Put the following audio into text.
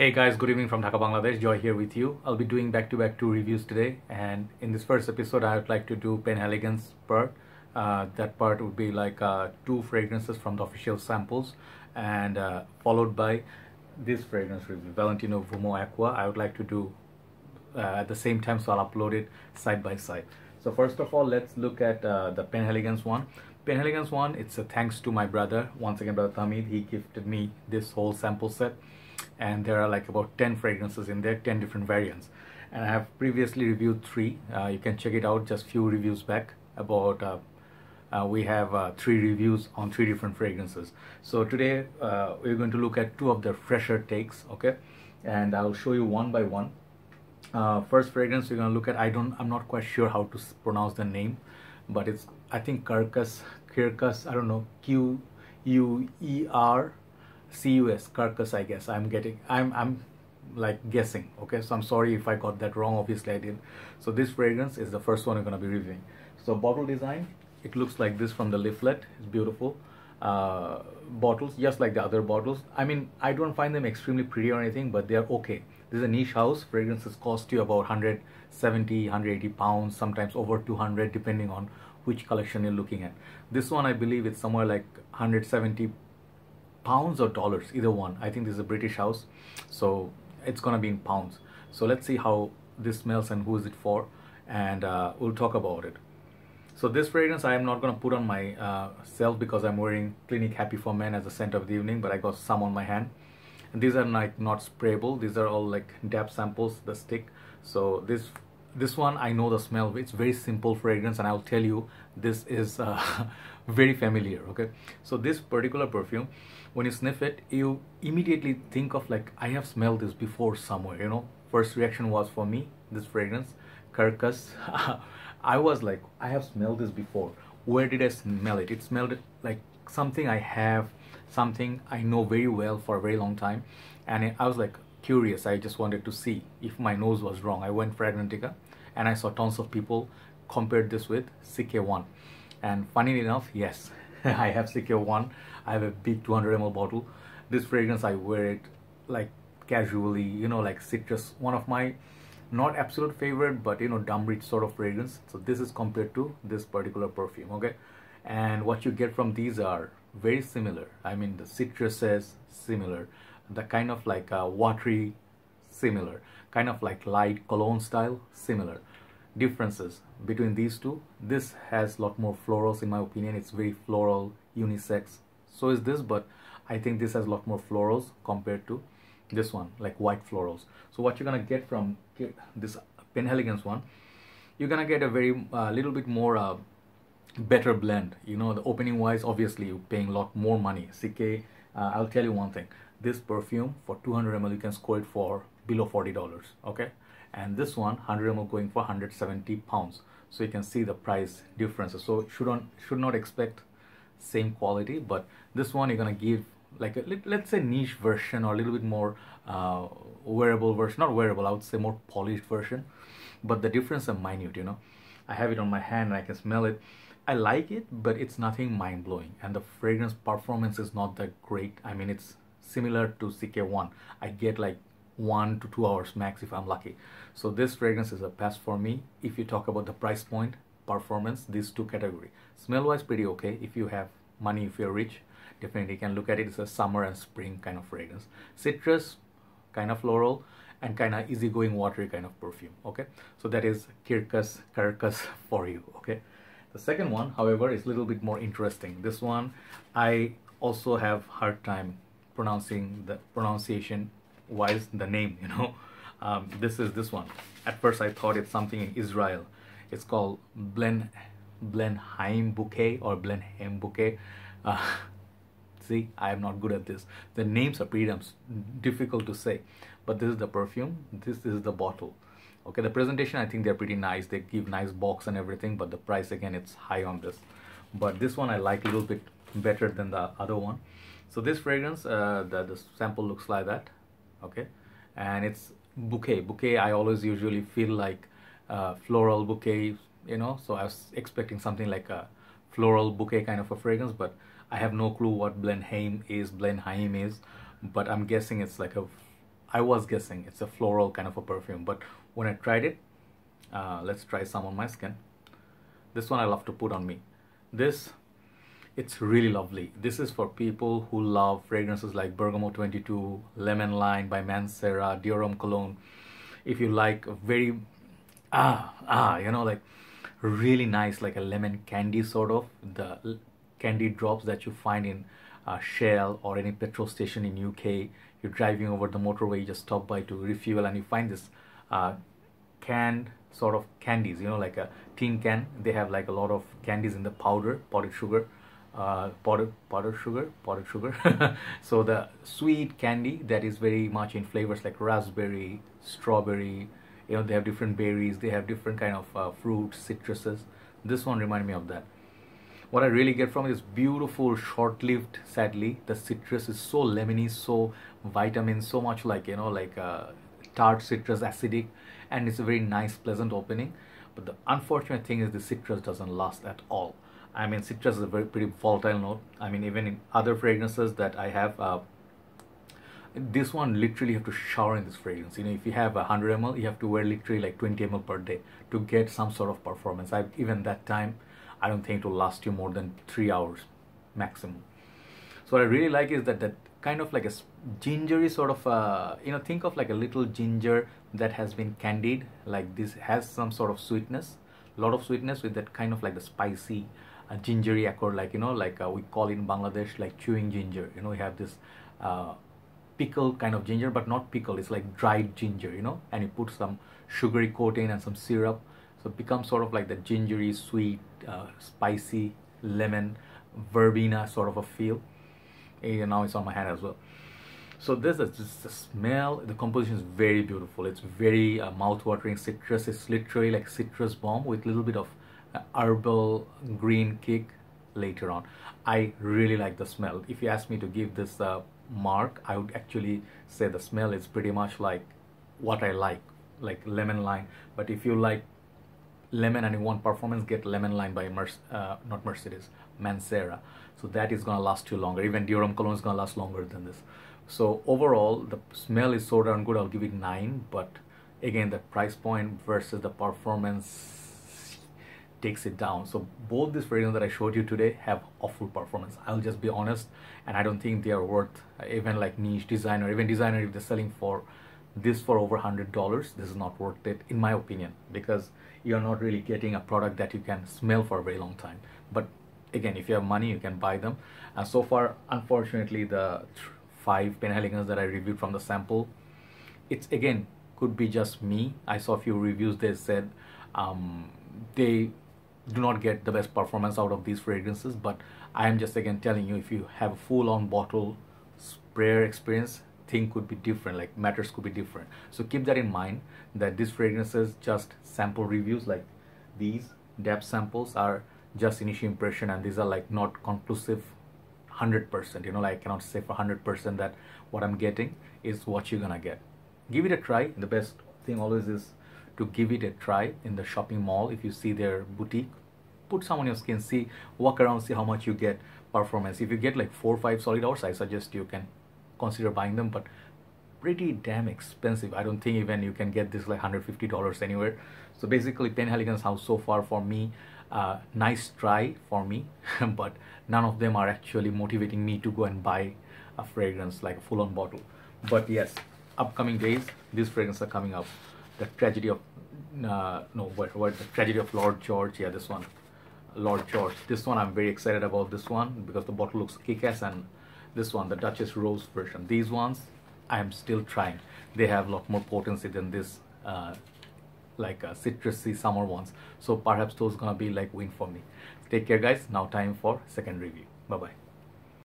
Hey guys, good evening from Dhaka, Bangladesh. Joy here with you. I'll be doing back-to-back two reviews today, and in this first episode, I would like to do Penhaligon's part. Uh, that part would be like uh, two fragrances from the official samples, and uh, followed by this fragrance review, Valentino Vumo Aqua. I would like to do uh, at the same time, so I'll upload it side by side. So first of all, let's look at uh, the Penhaligon's one. Penhaligon's one, it's a thanks to my brother. Once again, brother Tahmid, he gifted me this whole sample set and there are like about 10 fragrances in there 10 different variants. And I have previously reviewed three. Uh, you can check it out. Just few reviews back about uh, uh, we have uh, three reviews on three different fragrances. So today uh, we're going to look at two of the fresher takes okay? And I'll show you one by one. Uh, first fragrance we're going to look at I don't I'm not quite sure how to pronounce the name but it's I think Carcass Kirkus I don't know Q U E R CUS carcass I guess. I'm getting I'm I'm like guessing okay? So I'm sorry if I got that wrong obviously I did so this fragrance is the first one I'm gonna be reviewing. So bottle design it looks like this from the leaflet. It's beautiful. Uh, bottles just like the other bottles. I mean I don't find them extremely pretty or anything but they're okay. This is a niche house. Fragrances cost you about 170 180 pounds sometimes over 200 depending on which collection you're looking at. This one I believe it's somewhere like 170 pounds or dollars either one. I think this is a british house so it's gonna be in pounds. So let's see how this smells and who is it for and uh, we'll talk about it. So this fragrance i am not gonna put on my uh, self because i'm wearing clinique happy for men as a scent of the evening but i got some on my hand. And these are like not sprayable. These are all like dab samples the stick. So this this one I know the smell. It's very simple fragrance and I'll tell you this is uh, very familiar okay? So this particular perfume when you sniff it you immediately think of like I have smelled this before somewhere you know? First reaction was for me this fragrance Carcass. I was like I have smelled this before. Where did I smell it? It smelled like something I have something I know very well for a very long time. And I was like curious. I just wanted to see if my nose was wrong. I went Fragrantica and I saw tons of people compared this with CK1. And funny enough, yes, I have CK1. I have a big 200 ml bottle. This fragrance, I wear it like casually, you know, like citrus. One of my not absolute favorite, but you know, dumb rich sort of fragrance. So this is compared to this particular perfume, okay? And what you get from these are very similar. I mean, the citrus is similar the kind of like a watery similar kind of like light cologne style similar differences between these two. This has a lot more florals in my opinion. It's very floral unisex. So is this but i think this has a lot more florals compared to this one like white florals. So what you're gonna get from this penhaligon's one you're gonna get a very uh, little bit more uh, better blend. You know the opening wise obviously you're paying a lot more money. Ck uh, i'll tell you one thing this perfume for 200 ml you can score it for below 40 dollars okay? And this one 100 ml going for 170 pounds. So you can see the price differences. So should not should not expect same quality but this one you're gonna give like a let's say niche version or a little bit more uh, wearable version not wearable i would say more polished version but the difference is minute you know? I have it on my hand and i can smell it. I like it but it's nothing mind-blowing and the fragrance performance is not that great. I mean it's similar to CK1. I get like one to two hours max if I'm lucky. So this fragrance is a pass for me. If you talk about the price point, performance, these two category. Smell wise pretty okay. If you have money, if you're rich, definitely can look at it. It's a summer and spring kind of fragrance. Citrus, kind of floral, and kind of easygoing watery kind of perfume. Okay, so that is Kirkus kirkus for you. Okay, the second one, however, is a little bit more interesting. This one, I also have hard time pronouncing the pronunciation wise the name you know. Um, this is this one. At first I thought it's something in Israel. It's called Blen Blenheim bouquet or Blenheim bouquet. Uh, see I am not good at this. The names are pretty difficult to say but this is the perfume. This is the bottle. Okay the presentation I think they're pretty nice. They give nice box and everything but the price again it's high on this. But this one I like a little bit better than the other one so this fragrance uh, the, the sample looks like that okay and it's bouquet bouquet i always usually feel like uh, floral bouquet you know so i was expecting something like a floral bouquet kind of a fragrance but i have no clue what blenheim is blenheim is but i'm guessing it's like a I was guessing it's a floral kind of a perfume, but when I tried it, uh, let's try some on my skin. This one I love to put on me. This, it's really lovely. This is for people who love fragrances like Bergamote 22, Lemon Lime by Mancera, Dior Homme Cologne. If you like very, ah, ah, you know, like really nice, like a lemon candy sort of, the candy drops that you find in uh, Shell or any petrol station in UK. You're driving over the motorway, you just stop by to refuel and you find this uh, canned sort of candies, you know, like a tin can. They have like a lot of candies in the powder, powdered sugar, uh, powdered, powdered sugar, powdered sugar. so the sweet candy that is very much in flavors like raspberry, strawberry, you know, they have different berries, they have different kind of uh, fruits, citruses. This one reminded me of that. What I really get from is beautiful, short-lived, sadly. The citrus is so lemony, so vitamin, so much like, you know, like uh, tart citrus, acidic and it's a very nice pleasant opening but the unfortunate thing is the citrus doesn't last at all I mean citrus is a very pretty volatile note. I mean even in other fragrances that I have uh, this one literally have to shower in this fragrance. You know if you have a 100 ml you have to wear literally like 20 ml per day to get some sort of performance. I even that time I don't think it will last you more than three hours maximum. So what I really like is that that kind of like a gingery sort of uh, you know think of like a little ginger that has been candied like this has some sort of sweetness a lot of sweetness with that kind of like the spicy uh, gingery accord like you know like uh, we call in Bangladesh like chewing ginger. You know we have this uh, pickle kind of ginger but not pickle. It's like dried ginger you know and you put some sugary coating and some syrup. So it becomes sort of like the gingery sweet uh, spicy lemon verbena sort of a feel. And now it's on my hand as well. So this is just the smell. The composition is very beautiful. It's very uh, mouth-watering citrus. It's literally like citrus bomb with a little bit of herbal green kick later on. I really like the smell. If you ask me to give this a mark i would actually say the smell is pretty much like what i like like lemon lime. But if you like lemon and you want performance get lemon lime by Merc uh, not mercedes mancera. So that is gonna last you longer. Even Homme cologne is gonna last longer than this. So overall the smell is so darn good i'll give it nine. But again the price point versus the performance takes it down so both these fragrances that i showed you today have awful performance i'll just be honest and i don't think they are worth even like niche designer even designer if they're selling for this for over hundred dollars this is not worth it in my opinion because you're not really getting a product that you can smell for a very long time but again if you have money you can buy them and so far unfortunately the five Penhaligon's that I reviewed from the sample. It's again could be just me. I saw a few reviews they said um, they do not get the best performance out of these fragrances, but I am just again telling you if you have a full-on bottle sprayer experience, thing could be different, like matters could be different. So keep that in mind that these fragrances just sample reviews like these depth samples are just initial impression and these are like not conclusive 100% you know like i cannot say for 100% that what i'm getting is what you're gonna get. Give it a try. The best thing always is to give it a try in the shopping mall if you see their boutique put some on your skin see walk around see how much you get performance. If you get like four or five solid hours i suggest you can consider buying them but pretty damn expensive. I don't think even you can get this like 150 dollars anywhere. So basically Penhaligon's house so far for me uh, nice try for me but none of them are actually motivating me to go and buy a fragrance like a full-on bottle. But yes upcoming days these fragrances are coming up. The tragedy of uh, no what, what the tragedy of lord george yeah this one lord george. This one i'm very excited about this one because the bottle looks kick-ass and this one the duchess rose version. These ones i am still trying. They have a lot more potency than this uh, like uh, citrusy summer ones. So perhaps those gonna be like win for me. Take care guys. Now time for second review. Bye bye